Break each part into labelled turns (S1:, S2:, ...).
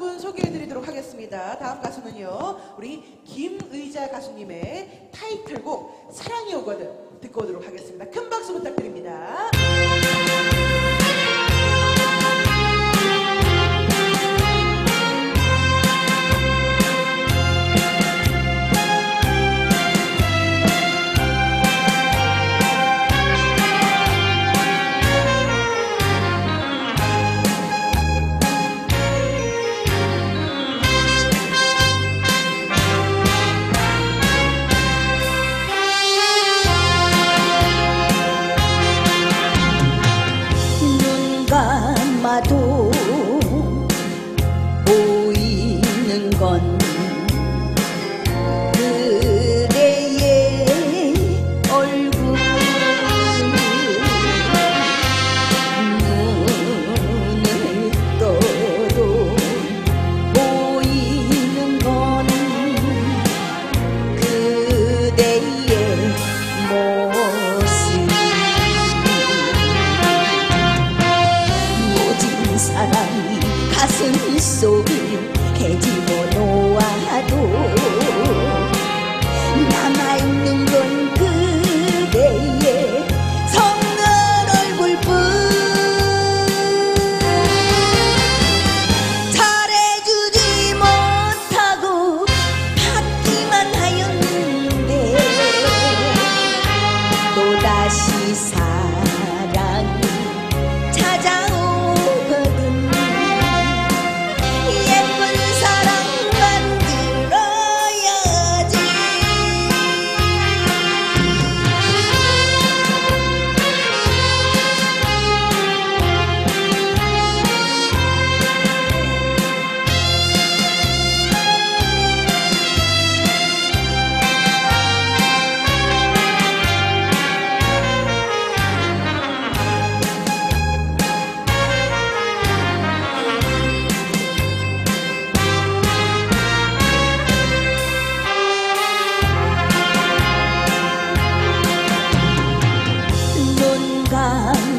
S1: 소개해드리도록 하겠습니다. 다음 가수는요, 우리 김의자 가수님의 타이틀곡 사랑이 오거든 듣고 오도록 하겠습니다. 큰 박수 부탁드립니다.
S2: 보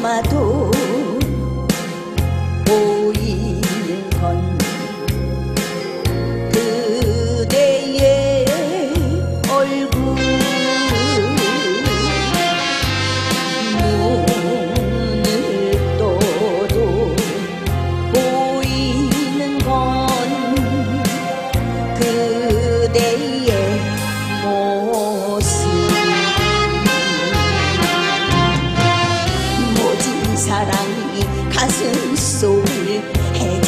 S2: 감아도 보이는 건 가슴 속을 헤